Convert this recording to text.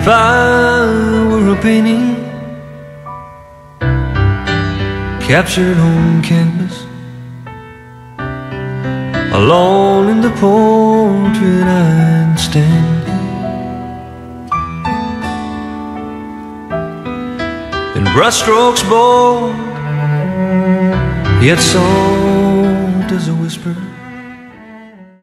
If I were a painting captured on canvas. Alone in the portrait I'd stand. In brushstrokes bold, yet soft as a whisper.